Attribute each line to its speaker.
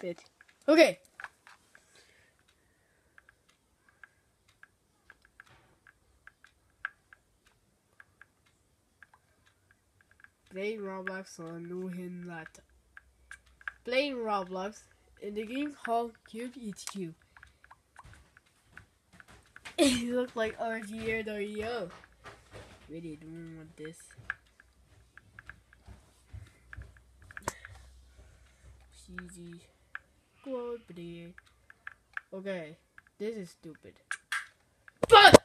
Speaker 1: bit. Okay. Playing Roblox on new hin laptop. Playing Roblox in the game called Cube HQ. It looks like Agar.io. Really don't want this. CG. Okay, this is stupid. But